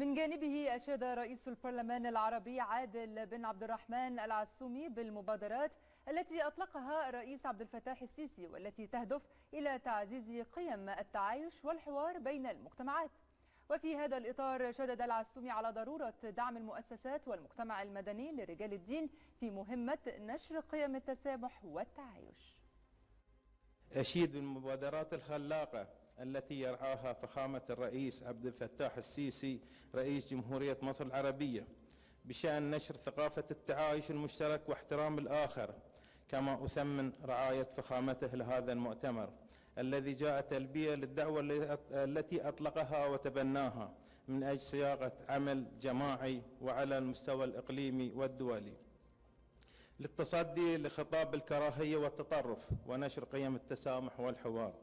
من جانبه أشاد رئيس البرلمان العربي عادل بن عبد الرحمن العسومي بالمبادرات التي أطلقها الرئيس عبد الفتاح السيسي والتي تهدف إلى تعزيز قيم التعايش والحوار بين المجتمعات. وفي هذا الإطار شدد العسومي على ضرورة دعم المؤسسات والمجتمع المدني لرجال الدين في مهمة نشر قيم التسامح والتعايش. أشيد بالمبادرات الخلاقة التي يرعاها فخامة الرئيس عبد الفتاح السيسي رئيس جمهورية مصر العربية بشأن نشر ثقافة التعايش المشترك واحترام الآخر كما أثمن رعاية فخامته لهذا المؤتمر الذي جاء تلبية للدعوة التي أطلقها وتبناها من أجل صياغة عمل جماعي وعلى المستوى الإقليمي والدولي. للتصدي لخطاب الكراهية والتطرف ونشر قيم التسامح والحوار.